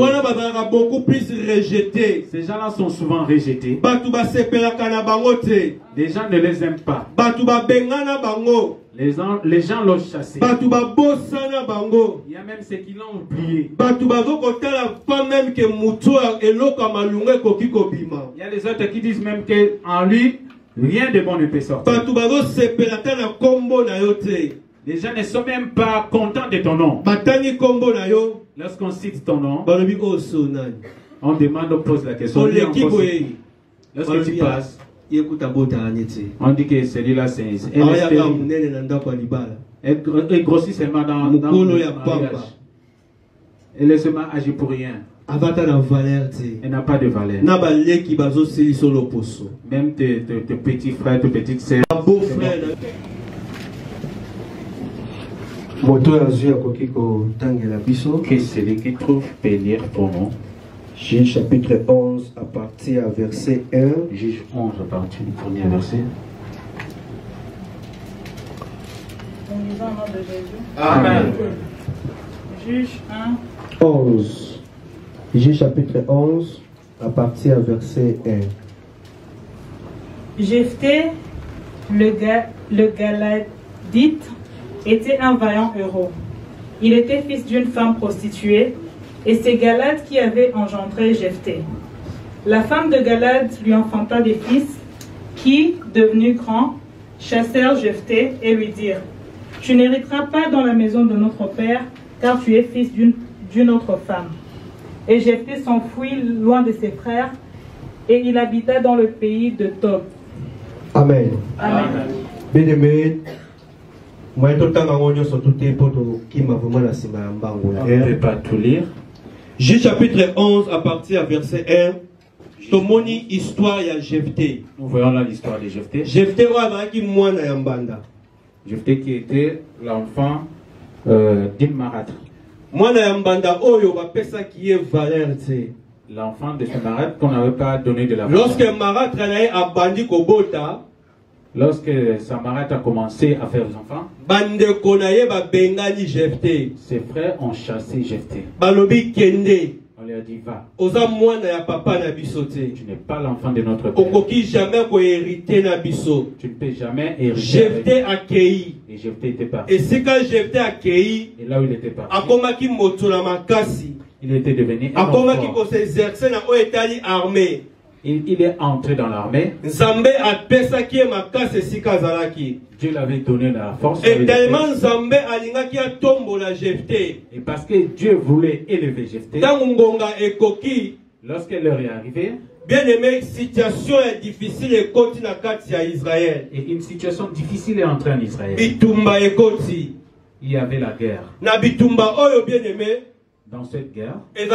Ces gens-là sont souvent rejetés. Les gens ne les aiment pas. Les gens les gens l'ont chassé. Il y a même ceux qui l'ont oublié. Il y a les autres qui disent même qu'en lui, rien de bon ne peut sortir. Les gens ne sont même pas contents de ton nom. Lorsqu'on cite ton nom, nani? on demande, on pose la question. Lorsque tu passes, ye kuta botani te on dit que celui-là, c'est c'est un aoyaka stérile. monene na ndako ya libala Elle, elle grossit seulement dans, dans mokolo le ya mariage. pamba Elle est seulement agi pour rien. avata na valeur te Elle n'a pas de valeur. na baleki bazosilisa loposo Même tes, tes, tes petits frères, tes petites sœurs. beau frère moto oyo azwi akoki kotangela biso Que celui qui trouve peut lire pour nous. Juge chapitre 11 à partir à verset 1 Juge 11 à partir du premier verset. Nous lisons au nom de Jésus. Amen. Juge 1, 11 Juge chapitre 11 à partir à verset 1 Jephthé, le, Ga- le Galadite, était un vaillant héros. Il était fils d'une femme prostituée, et c'est Galad qui avait engendré Jephthé. La femme de Galad lui enfanta des fils qui, devenus grands, chassèrent Jephthé et lui dirent Tu n'hériteras pas dans la maison de notre père, car tu es fils d'une d'une autre femme. Et Jephthé s'enfuit loin de ses frères, et il habita dans le pays de Tob. Amen Amen. bien-aimé peut R. pas tout lire. Juge chapitre 11 à partir à verset 1 tomoni histoire ya Jephthé Nous voyons là l'histoire de Jephthé. Jephthé oyo azalaki mwana ya mbanda Jephthé qui était l'enfant euh, d'une marâtre. mwana ya mbanda oyo bapesaki ye valeur te L'enfant de ce marâtre qu'on n'avait pas donné de la lorsque valeur. marâtre na ye abandi kobota Lorsque sa marâtre a commencé à faire des enfants, ses frères ont chassé Jephthé. On lui leur dit va. Tu n'es pas l'enfant de notre père. Tu ne peux jamais hériter. avec. Et Jephthé était parti. Et là où il était parti, il était devenu un na oyo etali armée Il, il est entré dans l'armée. Dieu l'avait donné la force. etelema la nzambe alingaki atombola jefte Et parce que Dieu voulait élever ekoki lorsqu'elle leur est arrivée, bien aimé situation ya difficile ekoti na kati ya israel et une situation difficile est entrée en Israël. bitumba ekoti Il y avait la guerre. na bitumba oyo bien aimé Dans cette guerre, il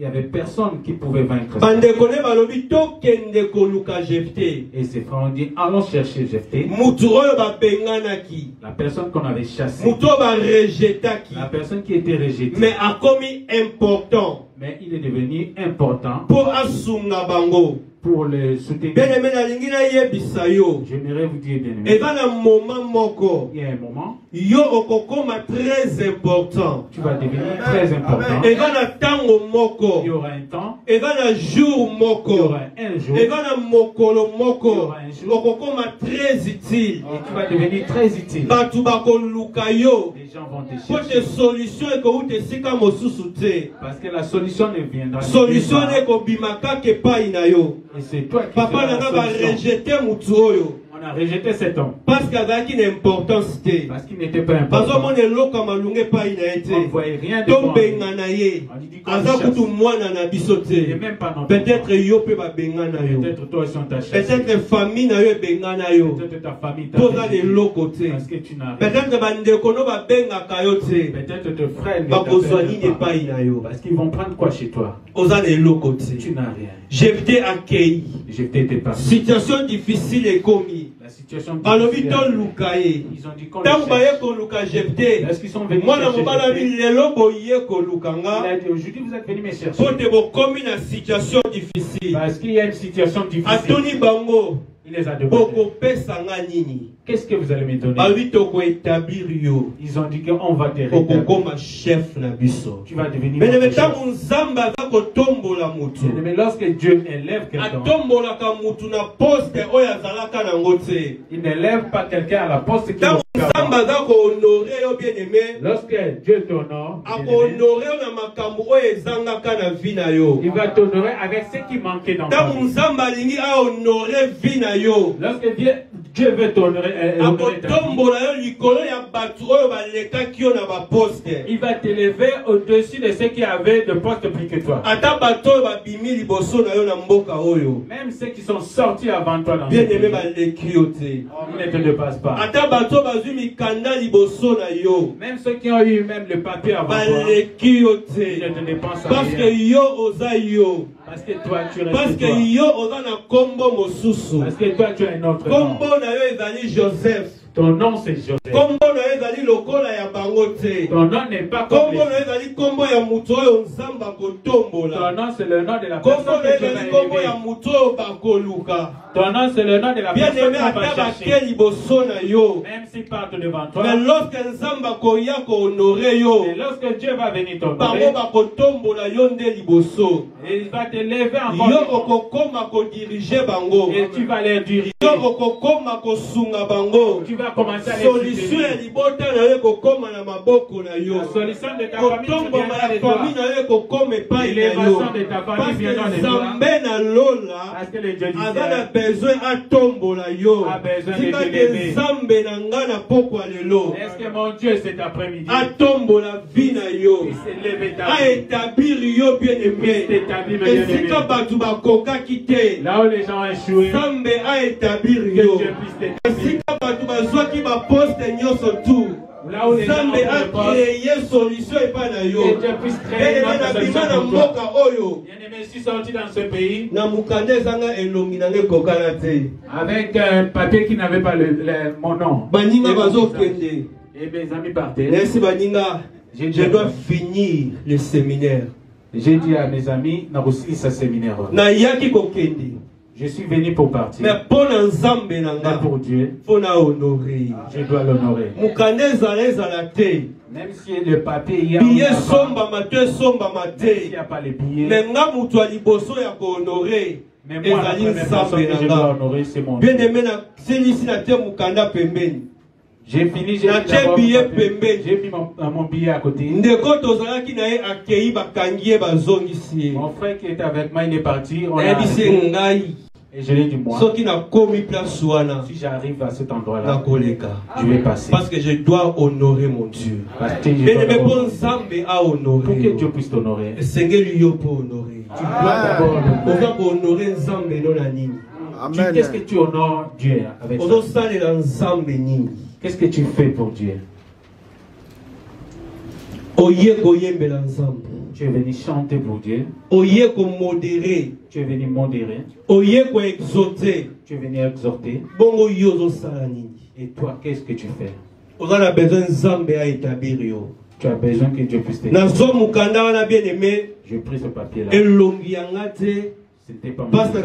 n'y avait personne qui pouvait vaincre. Et ses frères ont dit, allons chercher Jephthé, la personne qu'on avait chassée, la personne qui était rejetée. mais akomi important. Mais il est devenu important. Bango pour le soutenir. bien aimé nalingi nayebisa yo. J'aimerais vous dire, bien aimé, eza na moment moko. Il y a un moment, yo okokoma très important. Tu vas devenir très important. eza na ntango moko. Il y aura un temps, eza na jour il y aura un jour, et eza na mokolo moko. Okokoma très utile. Tu vas devenir très utile. bato bakoluka yo. Les gens vont te po te chercher. solution ekouta esika mosusu te. Parce que la solution ne viendra de solution nulle part. ekobima kaka epai na yo Et c'est toi qui papa na nga la solution. On a rejeté cet homme. Parce que azalaki na importance te parce qu'il n'était pas important. On ne te voyait rien de bon. biso Il n'est te même pas peut-être yo mpe babenga na yo. Peut-être toi on t'a chassé. peut-être famille na yo ebenga na yo. Peut-être ta famille t'a oza rejeté leloko te. Parce que tu n'as rien. peut-être bandeko no babengaka yo te. Peut-être tes frères ne bakozwa t'appellent nini pas. epai na yo. Parce qu'ils vont prendre quoi chez toi? Oza na eloko Tu te n'as rien. jefte akei Jephthé était parti. situation difficile La situation balobi toluka ye. Ntango baye koluka jepte. Mwana mobala bi lelo boye koluka nga. Mpo te bokomi na situation difficile. Atoni bango. Bokopesa nga nini? Qu'est-ce que vous allez me donner? Ils ont dit qu'on va te rétablir. Tu vas devenir chef. Mais lorsque Dieu élève quelqu'un, il n'élève pas quelqu'un à la poste qui Lorsque Dieu t'honore, il va t'honorer avec ce qui manquait dans ta vie. Lorsque Dieu, Dieu veut t'honorer, euh, baposte. Il va t'élever au-dessus de ceux qui avaient de poste plus que toi. Même ceux qui sont sortis avant toi dans bien aimé ne te dépassent pas. Même ceux qui ont eu même le papier avant toi, ne te. te dépensent parce que yo oza yo Parce que toi, tu parce que yo oza na mosusu. Parce que toi, tu as un autre nom? nkombo na yo ezali joseph. Ton nom, c'est Joseph. nkombo na yo ezali lokola ya bango te Ton nom n'est pas nkombo na yo ezali nkombo ya moto oyo nzambe Ton akotombola nom, c'est le nom de la personne yo que ezali va nkombo ya moto oyo bakoluka. Ton nom, c'est le nom de la bien personne aimé qu'on va ata bake chercher. liboso na yo. Même s'ils partent devant toi, mais lorsque nzambe akoya kohonore yo et lorsque Dieu va venir bango t'honorer, bakotombola yo nde liboso et il va te lever yo encore. bango Et tu vas les diriger. yo okokoma kosunga bango Tu vas commencer à les solution ya soutenir. libota na yo ekokoma na maboko na yo La solution de ta famille ya na yo na yo de ta famille parce que de toi. nzambe na lola Parce que le Dieu aza na ciel besoin yo A besoin de te na nga na Est-ce que mon Dieu cet après-midi na yo ta aétablir yo bien aimé. Esika bato bakokaki te Là où les gens ont échoué, que nzambe aétablir yo esika bato bazwaki baposte nyonso tu Là où les gens ont nzambe akreye solution epai na que yo Dieu puisse créer bien-aimé notre nabima solution na mboka oyo. Bien-aimé, je suis sorti dans ce pays. Na mokanda ezanga elongi nanga ekokana te avec un papier qui n'avait pas le, le- mon nom. baninga bazokende Et mes amis partaient. nesi baninga. Je dois finir le séminaire j'ai dit à mes amis, Naroussi, ça séminaire. nayaki kokende Je suis venu pour partir. mais na nzambe na Mais nga pour Dieu, mpo na honore je dois l'honorer. mokanda ezala ezala te. Même si le papier il y a pas- esombama to esombama s'il n'y te a pas les billets, me nga moto ya liboso ya kohonore mais moi, la première personne que na je dois honorer, c'est mon Dieu. bien aimé nasilisi na te mokanda pembeni J'ai fini, j'ai mis mon, mon billet à côté. Mon frère qui est avec moi, il est parti. On a et je l'ai dit moi. Si j'arrive à cet endroit-là, je vais passer. Parce que je dois honorer mon Dieu. Parce que je dois honorer. Pour que Dieu puisse t'honorer. Tu dois d'abord honorer. Qu'est-ce que tu honores Dieu avec ça? Qu'est-ce que tu fais pour Dieu? Tu es venu chanter pour Dieu. Tu es venu modérer. Tu es venu exhorter. bongo Et toi, qu'est-ce que tu fais? Tu as besoin que Dieu puisse t'aider. bien aimé. Je pris ce papier-là. te. N'était pas mon paster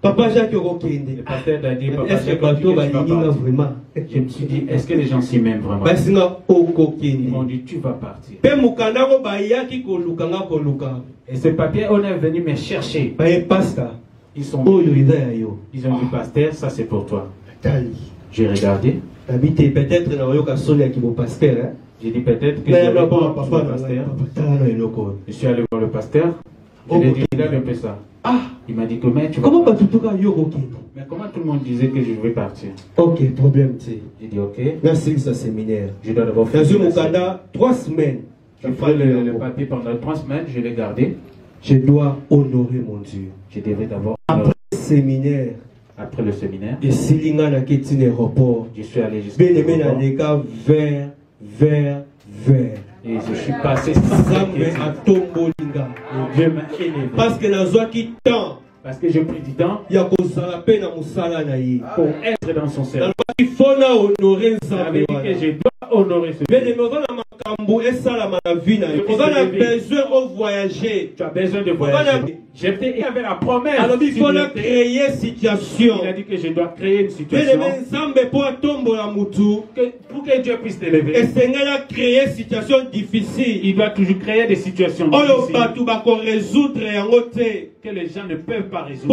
papa jacques Le okokende pasteur a dit, papa, est-ce que vraiment? Je me suis dit, est-ce que les gens s'y m'aiment vraiment? Basinga Ils m'ont dit, tu vas partir. Et ce papier, on est venu me chercher. pasta. Ils sont yo Ils ont dit, pasteur, ça c'est pour toi. J'ai regardé. peut-être ya kibopaster J'ai dit, peut-être que je vais voir le pasteur. Je suis allé voir le pasteur. Oh, lui ai dit, ok. regarde un peu ça. ah Il m'a dit, comment tu vas comment partir yo okokende Mais comment tout le monde disait que je vais partir? Ok problème te J'ai dit, ok. nasilisa séminaire Je dois d'abord faire. nazwi mokanda trois semaines J'ai pris le, le papier pendant trois semaines, je l'ai gardé. je dois honorer mon dieu Je devais d'abord. séminaire Après le séminaire, esili nga naketi na aéroport je suis allé jusqu'à bien l'aéroport naleka vers vers vers et je suis passé sans nzambe inquiétude. Parce que nazwaki temps Parce que j'ai pris du temps ya kozala mpe na mosala na ye pour être dans son service. nalobaki fona honore Ça nzambe veut dire wana que je dois honorer ce bien aimé oza na besoin Tu as besoin de voyager. J'étais il y avait la promesse. Si fona j'étais- créer situation. Il a dit que je dois créer une situation. Que- pour que Dieu puisse t'élever. esengeli acréer situation difficile. Il doit toujours créer des situations oyo difficiles. yango te que les gens ne peuvent pas résoudre.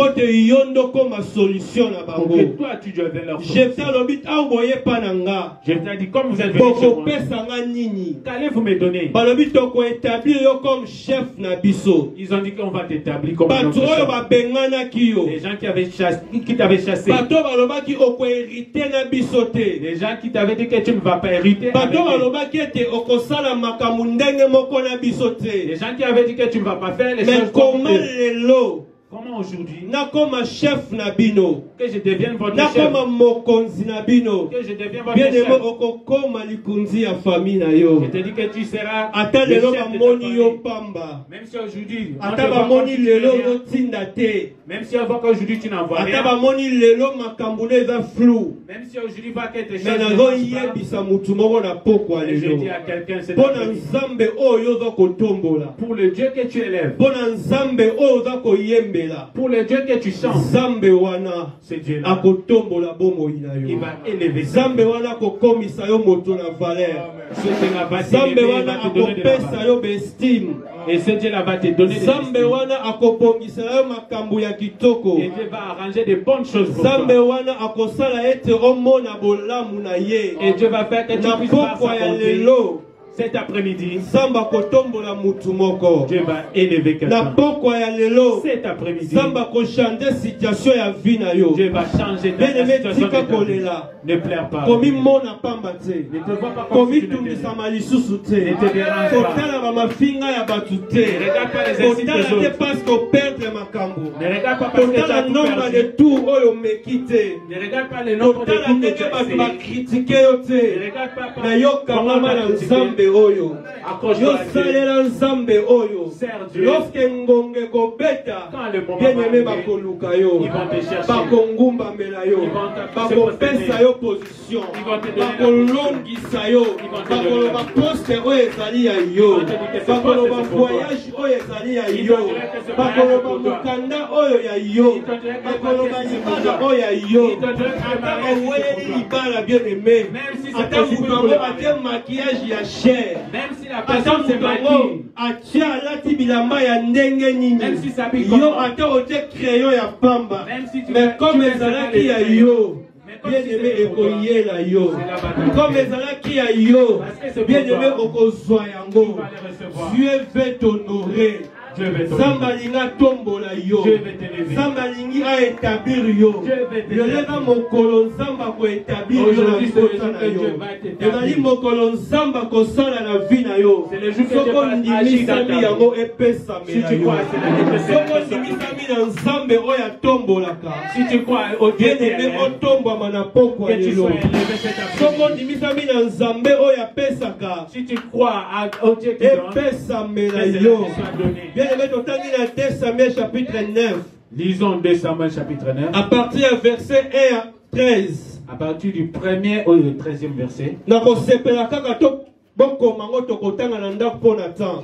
na Pour que toi, tu deviennes leur solution. Je t'ai dit, comme vous êtes venu chez moi, qu'allez-vous me donner comme chef Ils ont dit qu'on va t'établir comme chef. yo Les gens qui avaient chassé, qui t'avaient chassé. te Les gens qui t'avaient dit que tu ne vas pas hériter. biso Les gens qui avaient dit que tu ne vas pas faire les mais choses comme koma eux. lelo Comment aujourd'hui nakoma chef na bino. Que je devienne votre chef, nakoma mokonzi na bino. Que je devienne votre bien chef. emo okokoma likunzi ya famille na yo. Je te dis que tu seras ata le lelo bamoni yo pamba. Même si aujourd'hui, on ata bamoni lelo rien. ozotinda te. Même si voit qu'aujourd'hui tu n'en vois ata rien, bamoni lelo makambo no eza flou. Même si aujourd'hui voit que tes choses me ne marchent pas, nazoyebisa mutu moko na pokwa et je lelo. dis à quelqu'un, c'est mpo na nzambe oyo oza kotombola. Pour le Dieu que tu élèves, mpo na nzambe oyo oza pour le Dieu que tu chantes, nzambe wana ce Dieu-là, akotombola bomoi na il va élever nzambe wana akokomisa yo moto na valeur. Nzambe wana akopesa yo bestime. Et ce Dieu-là va te donner de nzambe l'estime. wana akobongisela yo makambo ya kitoko. Et Dieu va arranger de bonnes choses pour nzambe toi. wana akosala ete omona bolamu na ye. Et Dieu va faire que tu puisses sa bonté. Cet après-midi, nzambe akotombola mutu moko. Dieu va élever na quelqu'un. pokwa ya lelo. Cet après-midi, nzambe akochange situation ya vi na yo. Dieu va changer ta situation. tika vie. kolela. Ne pleure pas. komimona pamba te. Ne te vois pas komitundisama lisusu te. Ne te dérange pas. kotala bamafinga ya bato te. Regarde pas les insultes kotala te parce koperdre makambo. Kotala nombre de perdu. tour oyo omeki te. Kotala ndenge bato bakritike yo Ne te nayokangama na nzambe nzambe oyo yosalela nzambe oyo. Loske ngonge kobeta bieneme bakoluka yo. bakongumbamela yo. Bakopesa yo position. Bakolongisa yo. Bakoloba poste oyo ezali ya yo. Bakoloba voyage oyo ezali ya yo. bakoloba mokanda oyo ya yo. Bakoloba libala oyo ya yo. Ata oweyeli libala bieneme ata moto yango batie makiyage ya chef terre ata moto yango atia alati bilamba ya ndenge nini. Yo ata otie crayon ya pamba. Me comme ezalaki ya yo bien-aimé ekoyela yo. Comme ezalaki ya yo bien-aimé okozwa yango. Dieu veut honorer nzambe alingi atombola yo. Nzambe alingi aétablir yo. Lelo eza mokolo nzambe akoétablir yo na kota na yo. Ezali mokolo nzambe akosala na vi na yo. Soko ndimisami yango epesamela yo. soko ndimisami na nzambe oyo atombolaka. Bieneme otombwama na pokwa lelo. soko ndimisami na nzambe oyo apesaka. Epesamela yo. La soit donné. bien-aimé totangi na 2 samuel chapitre 9 Lisons 2 Samuel chapitre 9. à partir verset 1 à 13 À partir du premier au 13e verset.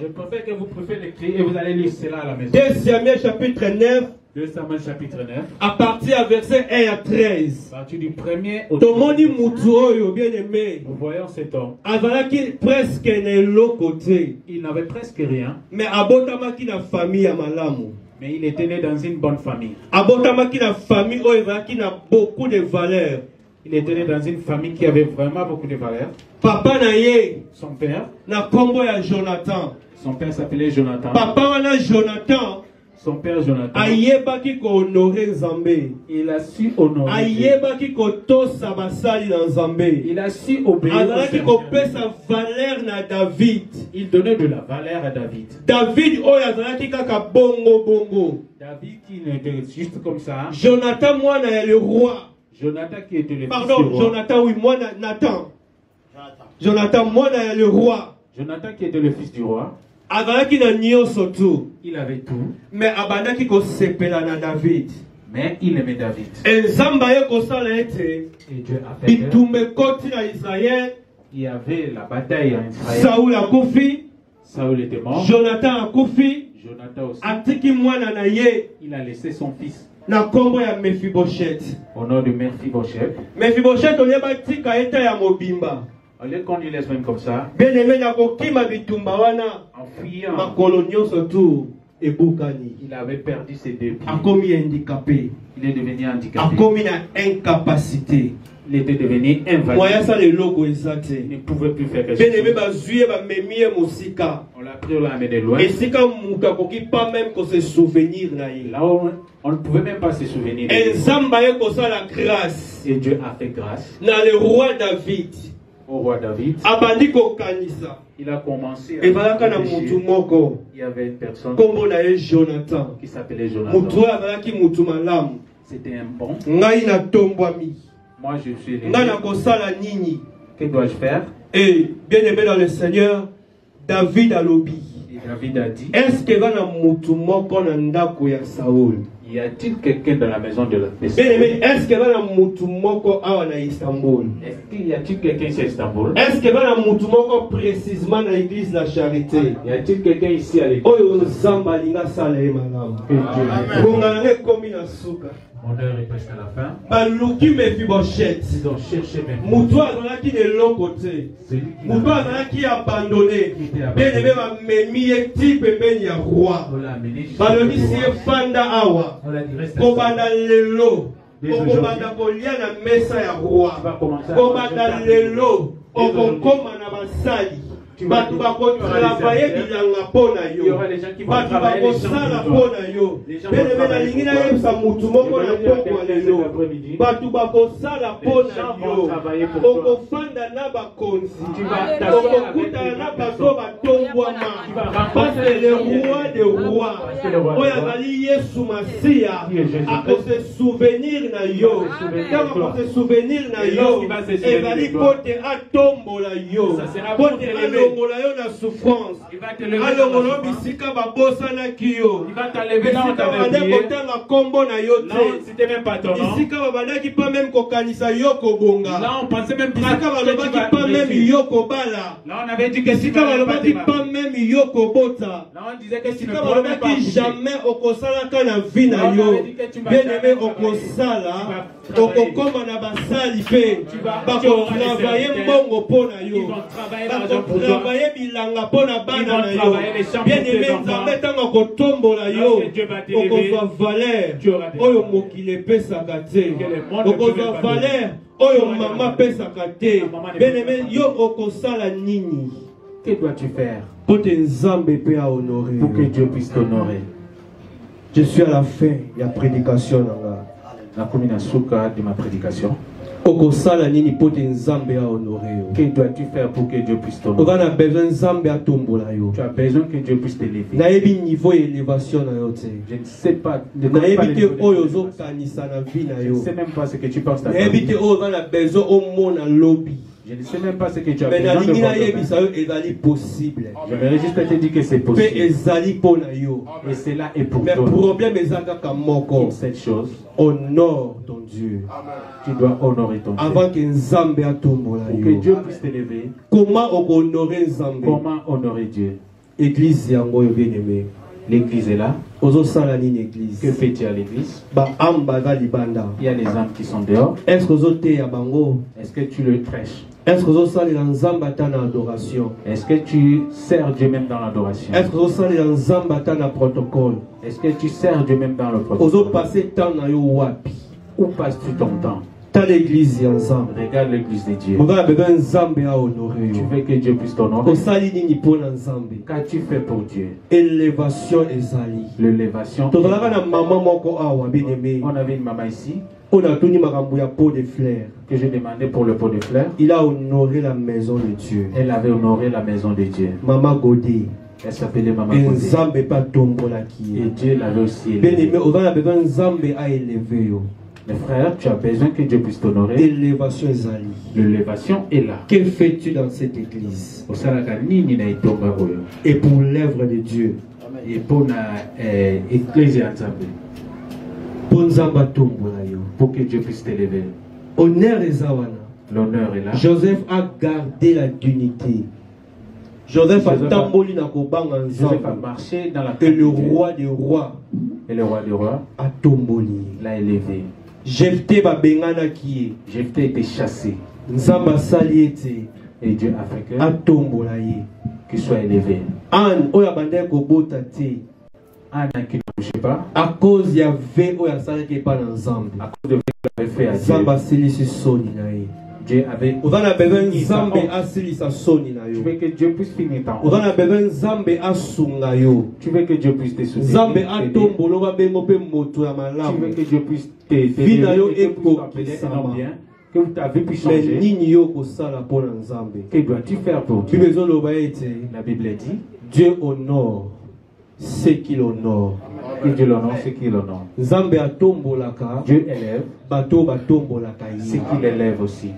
Je préfère que vous préférez l'écrire et vous allez lire cela à la maison. 2 samuel chapitre 9 2 Samuel chapitre 9. à partir ya verset 1 à 13 À partir du premier au tomoni 13e mutu oyo bien aimé Nous voyons cet homme. azalaki presque eloko te. Il n'avait presque rien, mais abotamaki na famille ya malamu. Mais il était né dans une bonne famille. abotamaki na famille ezalaki na beaucoup de valeur Il était né dans une famille qui avait vraiment beaucoup de valeur. papa na ye. Son père, na nkombo ya jonathan. Son père s'appelait Jonathan. papa wana jonathan Son père Jonathan, ayebaki kohonore nzambe il a su honorer. Dieu. ayebaki kotosa basali na nzambe Il a su obéir. azalaki kopesa valeur na david Il donnait de la valeur à David. david oyo azalaki kaka bongo bongo David qui n'était juste comme ça. jonathan mwana ya le roi Jonathan qui était le fils pardon du roi. jonathan oui mwana nathan jonathan mwana ya le roi Jonathan qui était le fils du roi. Azalaki na nyonso tu Il avait tout, me abandaki kosepela na david mais il aimait David. enzambe aye kosala ete Et Dieu a fait que bitumba ekoti na israele il y avait la bataille en Israël. saul akufi Saul était mort. jonathan akufi Jonathan aussi. atiki mwana na ye Il a laissé son fils na nkombo ya mefiboshet au nom de Mephibosheth. mefiboshet oyeba tika ye ta ya mobimba Au lieu qu'on lui laisse même comme ça, bien aime na kokima bitumba wana en fuyant, makolo nyonso tu ebukani il avait perdu ses deux pieds. akomi handicapé Il est devenu handicapé. akomi na incapacité Il était devenu invalide. moya asala eloko eza te Il ne pouvait plus faire quelque bien chose. bazwi ye bamemi ye mosika On l'a pris, on l'a amené loin. esika moto akoki pas même kose souvenir na Là où on ne pouvait même pas se souvenir. de lui. enzambe aye kosala grâce Et Dieu a fait grâce na le roi david au roi David. Il a commencé à Il y avait une personne jonathan. qui s'appelait Jonathan. C'était un bon. Moi, je suis nini? Que dois-je faire? Et bien aimé dans le seigneur david alobi. Et David a dit est-ce que eza na mutu moko na ndako ya saul? Y a-t-il quelqu'un dans la maison de la de bien aimé Saül est-ce que eza na mutu moko awa na istanbul? Est-ce qu'il y a-t-il quelqu'un ici à Istanbul? Est-ce que eza na mutu moko précisement na église la charité? Y a-t-il quelqu'un ici à l'église? Oyo nzambe alingi asala ye malamu Que Dieu l'aime. ngonga nanga ekomi na suka baloki mefiboshete moto azalaki eloko te moto azalaki abandone benebe bamemi ye ti pembeni ya roi. Balobisi ye fanda awa. Kobanda lelo. Okobanda kolia na mesa ya roi. Kobanda lelo. okokóma na basali. bato bakotravaye bilanga mpo na yo. Bato bakosala mpo na yo. belebe nalingi nayebisa motu moko na pokwa lelo. bato bakosala mpo na yo. okofanda na bakonzi. Okokutana na bato batongwama parce le roi de roi oyo azali yesu masiya akose souvenir na yo. Ntango akose souvenir na yo ezali kote atombola yo. kote alo akolongola yo na souffrance. Alongola yo bisika babosanaki yo. Bisika babanda kotanga nkombo na yo te. Bisika babandaki mpa meme kokanisa yo kobonga. Bisika balobaki mpa meme yo kobala. Bisika balobaki mpa meme yo kobota. Bisika balobaki jamais okosalaka na vi na yo. bien aime okosala. Okokoma na basali mpe bakotravaye mbongo mpo na Ils yo. Bakotravaye bilanga mpo na Ils bana vont na yo. Bien enfants. nzambe ntango akotombola yo okozwa des oyo mokili epesaka te. Okozwa donner. oyo mama apesaka te. La bien pas yo okosala nini? Que dois-tu faire? Pour que Dieu puisse t'honorer. Je suis à la fin ya prédication na nga nakomi na suka de ma prédication. Okosala nini mpo te nzambe ahonore yo que dois-tu faire pour que Dieu puisse t'honorer? Oza na besoin nzambe atombola yo. Tu as besoin que Dieu puisse t'élever. Nayebi niveau ya élévation na yo te je ne sais pas nayebi te oyo ozokanisa na vi na je yo. ne sais même pas ce que tu penses nayebi te oyo oza na besoin omona lobi je ne sais même pas ce que tu as besoin de voir vais juste te dire que c'est possible. Et cela est pour mais toi. problème Une seule chose. Honore ton dieu. Tu dois honorer ton Dieu. Avant atombola pour que Dieu puisse t'élever comment okohonore nzambe? Comment honorer Dieu? Église yango bien aimé l'église est là. Nini que fais-tu à l'église? Il y a les âmes qui sont dehors. Est est-ce que tu le prêches est ce que ozosalela nzambe ata na adoration. Est-ce que tu sers Dieu même dans l'adoration? Est ce que ozosalela nzambe ata na protocole. Est-ce que tu sers Dieu même dans le protocole? Ozopase temps na yo wapi. Où passes-tu ton temps? Tala église ya nzambe regarde l'église de Dieu. Na tu veux que Dieu puisse t'honorer? Na qu'as-tu fait pour Dieu? L'élévation na awa bien aimé. On avait une maman ici pot de fleur que je demandais pour le pot de fleurs. Il a honoré la maison de dieu. Elle avait honoré la maison de Dieu. Mama godé. Elle s'appelait maman Kodé. nzambe mpe atombolaki et Dieu l'avait aussi bien aimé élevé na besoin nzambe aéleve yo. Mes frères tu as besoin que Dieu puisse t'honorer. Élévation ezali l'élévation est là. Que fais-tu dans cette église? Et pour l'œuvre de dieu. E na eh, eglise ya nzambe mpo nzambe atombola yo pour que Dieu puisse t'élever honneur eza wana l'honneur est là. Joseph a gardé la dignité. Joseph Joseph a- atamboli na kobanga Joseph a nzambe. marché dans la et le qualité. roi des rois et le roi des rois atomboli l'a élevé. Jefte babenganaki ye. Jephthé était chassé. Nzambe asali ete. Et Dieu a fait que atombola ye. qu'il soit élevé. Ane oyo abandaki kobota te Pas. À cause ya ve oyo asalaki epai na nzambe à cause de avait fait à nzambe Dieu asilisi soni na ye Dieu avait oza na besoin nzambe asilisa soni na tu yo. Veux que Dieu puisse finir ta oza honte na besoin nzambe asunga yo. Tu veux que Dieu puisse te soutenir. Nzambe t'aider. atombola babengo mpe moto ya tu malamu veux que Dieu puisse te Vie na yo t'aider ekokisama. que ta vie puisse changer. nini yo okosala mpo na nzambe que dois-tu faire pour Dieu? bible ezoloba ete la Bible dit dieu honore ce qu'il honore que Dieu l'honore ce qu'il honore nzambe atombolaka. Dieu élève. Bato oyo batombolaka ce ye. Qu'il élève aussi.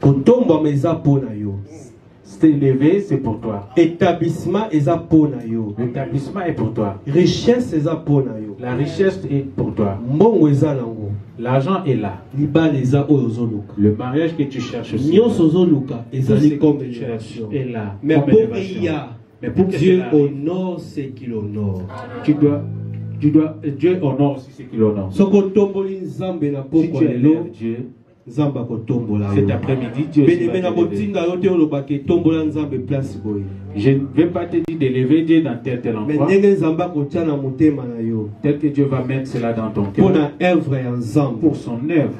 Kotombwama eza mpo na yo. S'élever c'est pour toi. Établissement eza mpo na yo. L'établissement est pour toi. Richesse eza mpo na yo. La richesse est pour toi. Mbongo eza nango. L'argent est là. Libala eza oyo ozoluka. Le mariage que tu cherches aussi nyonso ozoluka Tout ce ezali que comme tu cherches élévation est là. mais comme pour élévation. eya mais pour que dieu honore ce qu'il honore. Tu dois tu dois Dieu honore aussi ce qu'il honore. Si tu élèves Dieu cet après-midi Dieu je ne vais pas te dire d'élever Dieu dans tel tel endroit. tel que Dieu va mettre cela dans ton cœur. pour son œuvre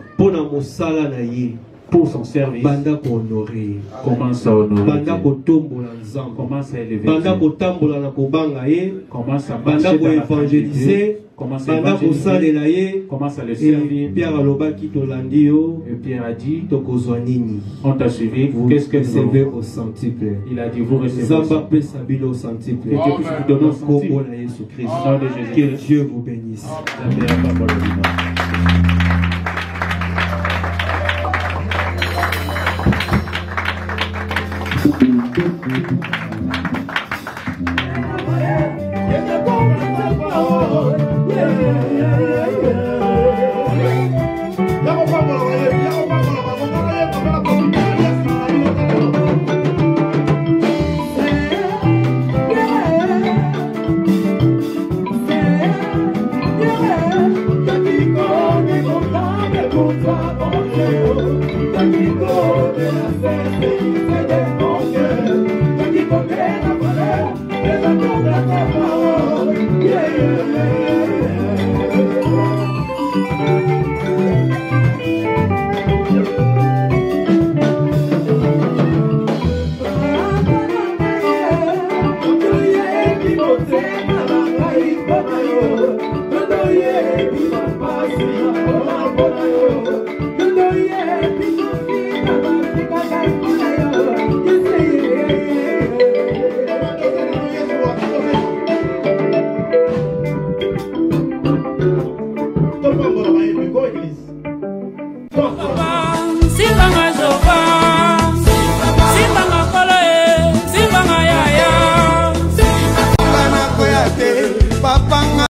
pour son service. Banda kohonore ye commence à honorer banda Dieu kotombola nzambe. Commence à élever banda Dieu kotambola na kobanga ye. Commence à banda fidélité commence à banda évangéliser kosalela ye. Commence à le servir pierre alobaki tolandi yo. Et Pierre a dit tokozwa nini. on t'a suivi vous qu'est-ce que nous recevez au centuple il a dit vous recevez au centuple Que Dieu vous au na nom de Jésus que dieu vous bénisse